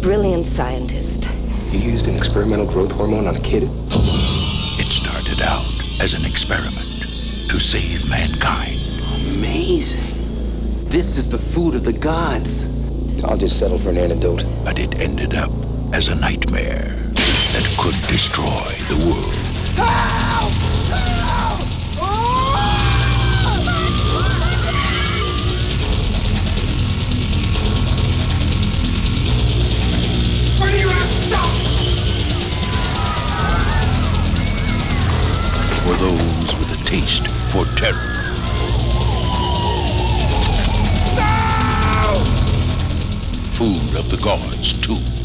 brilliant scientist. You used an experimental growth hormone on a kid? It started out as an experiment to save mankind. Amazing. This is the food of the gods. I'll just settle for an antidote. But it ended up as a nightmare that could destroy the world. Help! For those with a taste for terror. Food of the Gods 2.